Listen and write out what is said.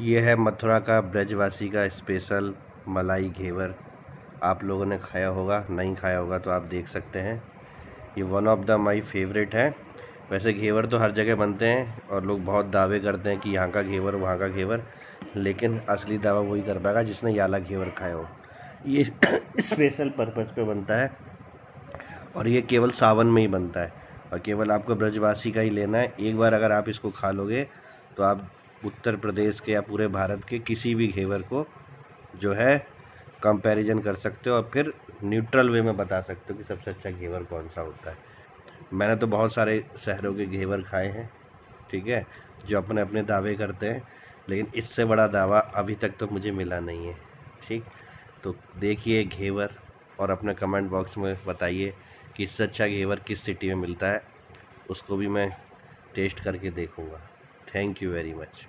ये है मथुरा का ब्रजवासी का स्पेशल मलाई घेवर। आप लोगों ने खाया होगा, नहीं खाया होगा तो आप देख सकते हैं। ये one of the my favourite है। वैसे घेवर तो हर जगह बनते हैं और लोग बहुत दावे करते हैं कि यहाँ का घेवर, वहाँ का घेवर, लेकिन असली दावा वही कर पाएगा जिसने याला घेवर खाया हो। ये स्पेशल पर्पज़ पे बनता है और ये केवल सावन में ही बनता है। और केवल आपको ब्रजवासी का ही लेना है। एक बार अगर आप इसको खा लोगे तो आप उत्तर प्रदेश के या पूरे भारत के किसी भी घेवर को जो है कंपैरिजन कर सकते हो और फिर न्यूट्रल वे में बता सकते हो कि सबसे अच्छा घेवर कौन सा होता है। मैंने तो बहुत सारे शहरों के घेवर खाए हैं, ठीक है, जो अपने अपने दावे करते हैं, लेकिन इससे बड़ा दावा अभी तक तो मुझे मिला नहीं है, ठीक। तो देखिए घेवर और अपने कमेंट बॉक्स में बताइए कि इससे अच्छा घेवर किस सिटी में मिलता है, उसको भी मैं टेस्ट करके देखूँगा। Thank you very much